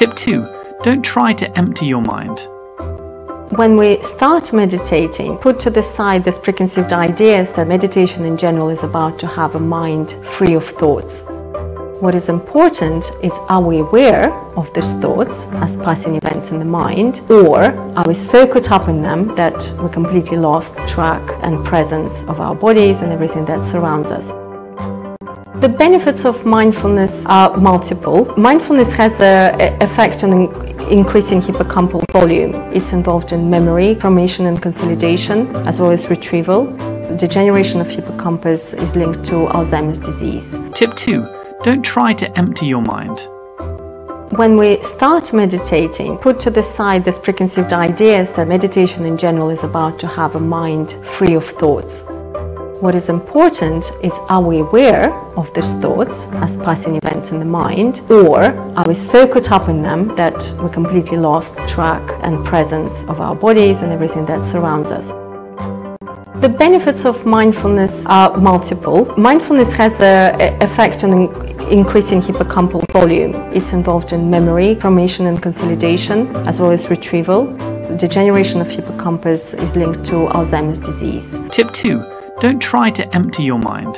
Tip 2 Don't try to empty your mind. When we start meditating, put to the side these preconceived ideas that meditation in general is about to have a mind free of thoughts. What is important is are we aware of these thoughts as passing events in the mind, or are we so caught up in them that we completely lost track and presence of our bodies and everything that surrounds us? The benefits of mindfulness are multiple. Mindfulness has an effect on increasing hippocampal volume. It's involved in memory, formation and consolidation, as well as retrieval. Degeneration of hippocampus is linked to Alzheimer's disease. Tip 2 Don't try to empty your mind. When we start meditating, put to the side these preconceived ideas that meditation in general is about to have a mind free of thoughts. What is important is are we aware of these thoughts as passing events in the mind, or are we so caught up in them that we completely lost track and presence of our bodies and everything that surrounds us? The benefits of mindfulness are multiple. Mindfulness has an effect on increasing hippocampal volume. It's involved in memory, formation and consolidation, as well as retrieval. The degeneration of hippocampus is linked to Alzheimer's disease. Tip 2 don't try to empty your mind.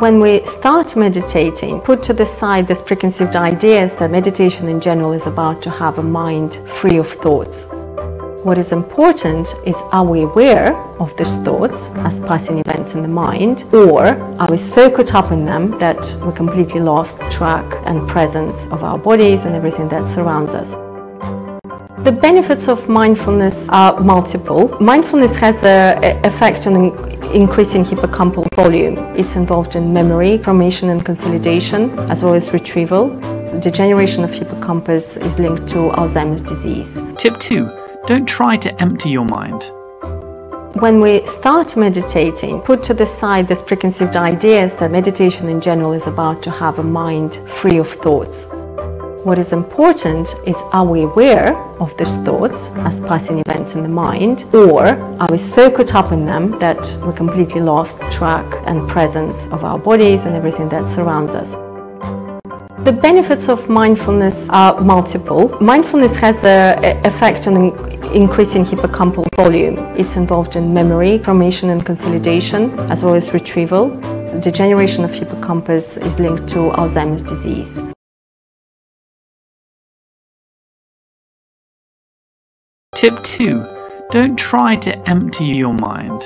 When we start meditating, put to the side these preconceived ideas that meditation in general is about to have a mind free of thoughts. What is important is are we aware of these thoughts as passing events in the mind, or are we so caught up in them that we completely lost track and presence of our bodies and everything that surrounds us? The benefits of mindfulness are multiple. Mindfulness has an effect on increasing hippocampal volume. It's involved in memory, formation and consolidation, as well as retrieval. Degeneration of hippocampus is linked to Alzheimer's disease. Tip 2 Don't try to empty your mind. When we start meditating, put to the side these preconceived ideas that meditation in general is about to have a mind free of thoughts. What is important is are we aware of these thoughts as passing events in the mind, or are we so caught up in them that we completely lost track and presence of our bodies and everything that surrounds us? The benefits of mindfulness are multiple. Mindfulness has an effect on increasing hippocampal volume. It's involved in memory, formation and consolidation, as well as retrieval. Degeneration of hippocampus is linked to Alzheimer's disease. Tip 2 Don't try to empty your mind.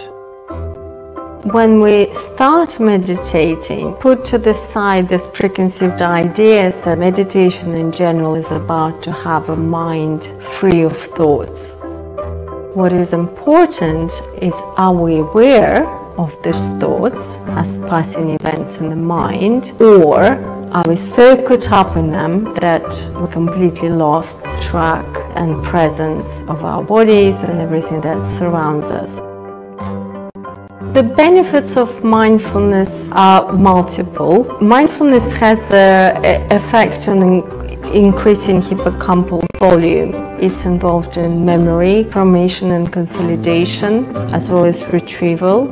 When we start meditating, put to the side these preconceived ideas that meditation in general is about to have a mind free of thoughts. What is important is are we aware of these thoughts as passing events in the mind, or are we so caught up in them that we completely lost track and presence of our bodies and everything that surrounds us? The benefits of mindfulness are multiple. Mindfulness has an effect on increasing hippocampal volume. It's involved in memory, formation and consolidation, as well as retrieval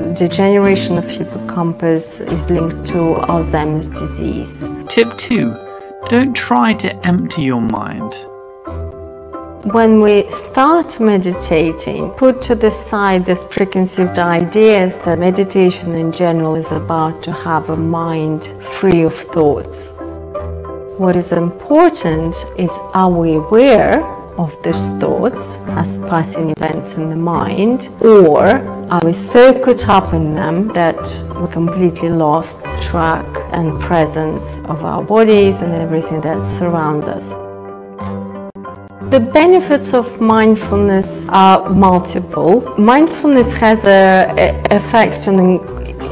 The degeneration of hippocampus is linked to Alzheimer's disease. Tip 2 Don't try to empty your mind. When we start meditating, put to the side these preconceived ideas that meditation in general is about to have a mind free of thoughts. What is important is are we aware of these thoughts as passing events in the mind, or are we so caught up in them that we completely lost track and presence of our bodies and everything that surrounds us? The benefits of mindfulness are multiple. Mindfulness has an effect on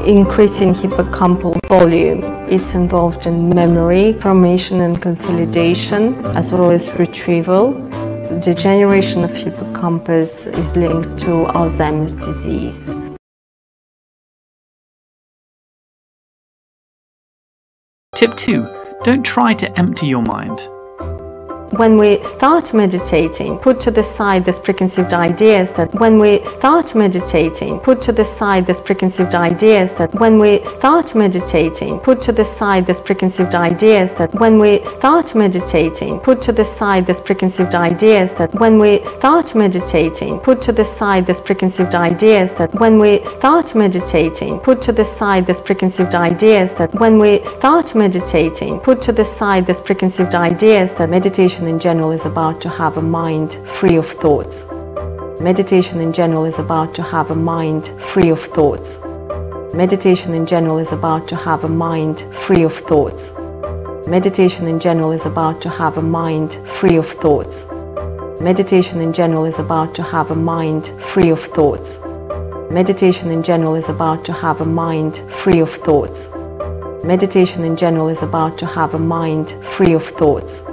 increasing hippocampal volume. It's involved in memory, formation and consolidation, as well as retrieval The degeneration of hippocampus is linked to Alzheimer's disease. Tip 2 Don't try to empty your mind. When we start meditating, put to the side these preconceived ideas that when we start meditating, put to the side these preconceived ideas that when we start meditating, put to the side these preconceived ideas that when we start meditating, put to the side these preconceived ideas that when we start meditating, put to the side these preconceived ideas that when we start meditating, put to the side these preconceived ideas that when we start meditating, put to the side these preconceived ideas that meditation in general is about to have a mind free of thoughts. Meditation in general is about to have a mind free of thoughts. Meditation in general is about to have a mind free of thoughts. Meditation in general is about to have a mind free of thoughts. Meditation in general is about to have a mind free of thoughts. Meditation in general is about to have a mind free of thoughts. Meditation in general is about to have a mind free of thoughts.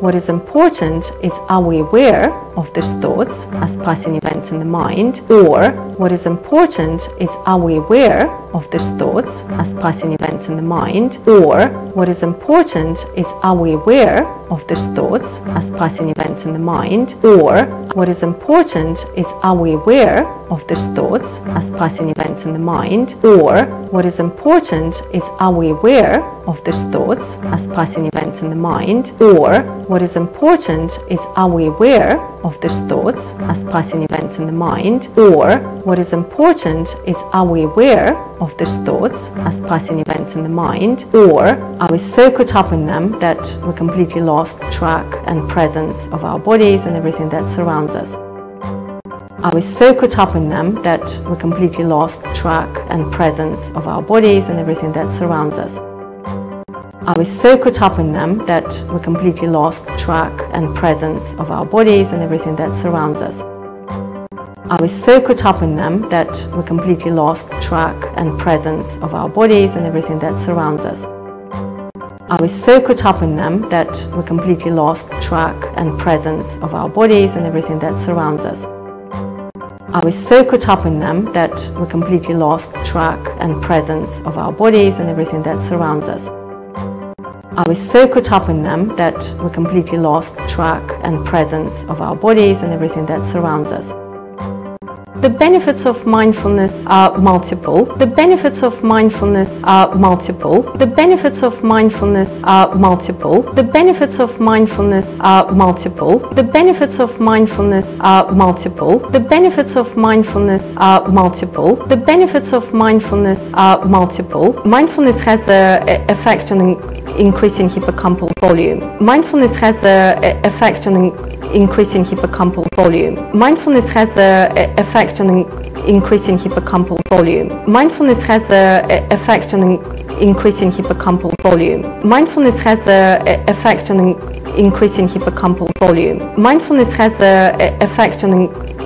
What is important is are we aware of these thoughts as passing events in the mind, or what is important is are we aware of these thoughts as passing events in the mind, or what is important is are we aware of these thoughts as passing events in the mind, or what is important is are we aware of these thoughts as passing events in the mind, or what is important is are we aware of these thoughts as passing events in the mind, or what is important is are we aware of these thoughts as passing events in the mind, or what is important is are we aware of these thoughts as passing events in the mind, or are we so caught up in them that we completely lost track and presence of our bodies and everything that surrounds us? Are we so caught up in them that we completely lost track and presence of our bodies and everything that surrounds us? Are we so caught up in them that we completely lost track and presence of our bodies and everything that surrounds us? Are we so caught up in them that we completely lost track and presence of our bodies and everything that surrounds us? I was so caught up in them that we completely lost track and presence of our bodies and everything that surrounds us? I was so caught up in them that we completely lost track and presence of our bodies and everything that surrounds us? Are we so caught up in them that we completely lost track and presence of our bodies and everything that surrounds us? The benefits of mindfulness are multiple. The benefits of mindfulness are multiple. The benefits of mindfulness are multiple. The benefits of mindfulness are multiple. The benefits of mindfulness are multiple. The benefits of mindfulness are multiple. The benefits of mindfulness are multiple. Mindfulness has an effect on increasing hippocampal volume. Mindfulness has a effect on increasing hippocampal volume. Mindfulness has an effect on increasing hippocampal volume. Mindfulness has an effect on increasing hippocampal volume. Mindfulness has an effect on increasing hippocampal volume. Mindfulness has an effect on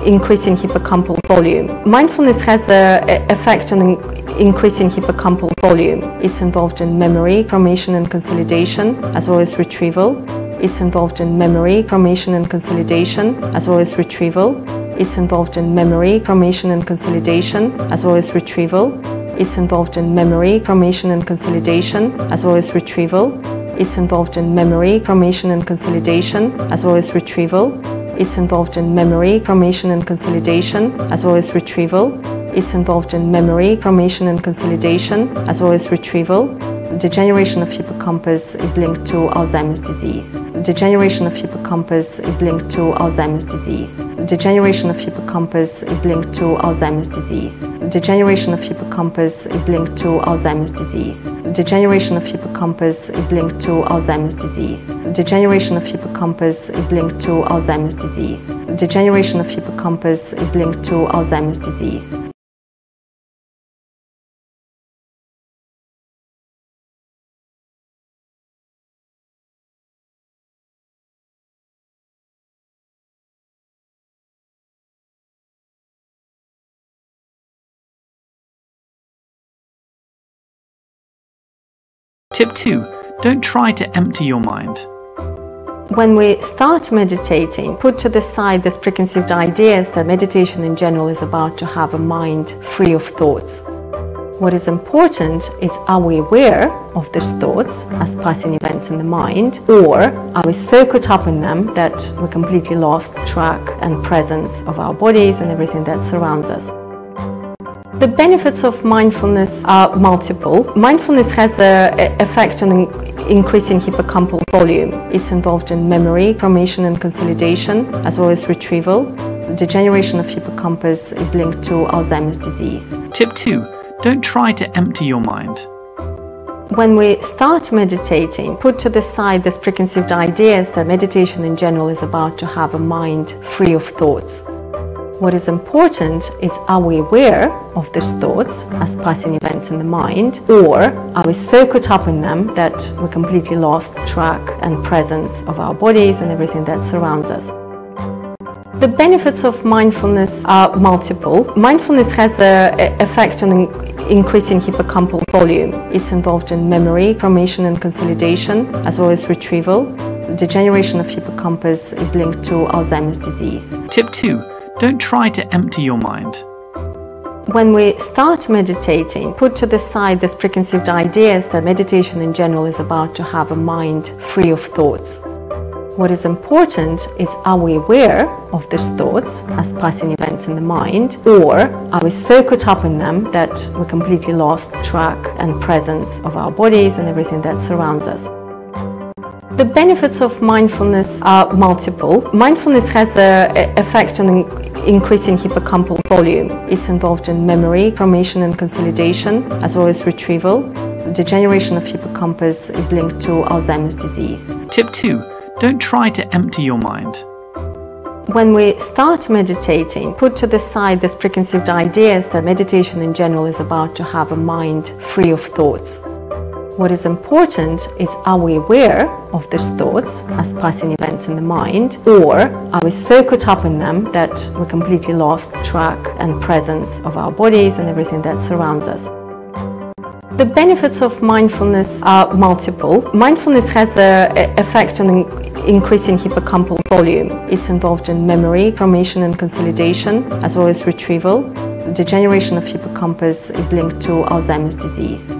increasing hippocampal volume. Mindfulness has an effect on increasing hippocampal volume. It's involved in memory, formation and consolidation, as well as retrieval. It's involved in memory, formation and consolidation, as well as retrieval. It's involved in memory, formation and consolidation, as well as retrieval. It's involved in memory, formation and consolidation, as well as retrieval. It's involved in memory, formation and consolidation, as well as retrieval. It's involved in memory, formation and consolidation, as well as retrieval. It's involved in memory, formation and consolidation, as well as retrieval. Degeneration of hippocampus is linked to Alzheimer's disease. Degeneration of hippocampus is linked to Alzheimer's disease. Degeneration of hippocampus is linked to Alzheimer's disease. Degeneration of hippocampus is linked to Alzheimer's disease. Degeneration of hippocampus is linked to Alzheimer's disease. Degeneration of hippocampus is linked to Alzheimer's disease. Degeneration of hippocampus is linked to Alzheimer's disease. Tip 2 Don't try to empty your mind. When we start meditating, put to the side these preconceived ideas that meditation in general is about to have a mind free of thoughts. What is important is are we aware of these thoughts as passing events in the mind, or are we so caught up in them that we completely lost track and presence of our bodies and everything that surrounds us? The benefits of mindfulness are multiple. Mindfulness has an effect on increasing hippocampal volume. It's involved in memory, formation and consolidation, as well as retrieval. Degeneration of hippocampus is linked to Alzheimer's disease. Tip 2 don't try to empty your mind. When we start meditating, put to the side these preconceived ideas that meditation in general is about to have a mind free of thoughts. What is important is are we aware of these thoughts as passing events in the mind, or are we so caught up in them that we completely lost track and presence of our bodies and everything that surrounds us? The benefits of mindfulness are multiple. Mindfulness has an effect on increasing hippocampal volume. It's involved in memory, formation and consolidation, as well as retrieval. Degeneration of hippocampus is linked to Alzheimer's disease. Tip 2. Don't try to empty your mind. When we start meditating, put to the side these preconceived ideas that meditation in general is about to have a mind free of thoughts. What is important is are we aware of these thoughts as passing events in the mind, or are we so caught up in them that we completely lost track and presence of our bodies and everything that surrounds us? The benefits of mindfulness are multiple. Mindfulness has an effect on increasing hippocampal volume. It's involved in memory, formation and consolidation, as well as retrieval. Degeneration of hippocampus is linked to Alzheimer's disease. Tip 2 don't try to empty your mind. When we start meditating, put to the side these preconceived ideas that meditation in general is about to have a mind free of thoughts. What is important is are we aware of these thoughts as passing events in the mind, or are we so caught up in them that we completely lost track and presence of our bodies and everything that surrounds us? The benefits of mindfulness are multiple. Mindfulness has an effect on increasing hippocampal volume. It's involved in memory, formation and consolidation, as well as retrieval. The degeneration of hippocampus is linked to Alzheimer's disease.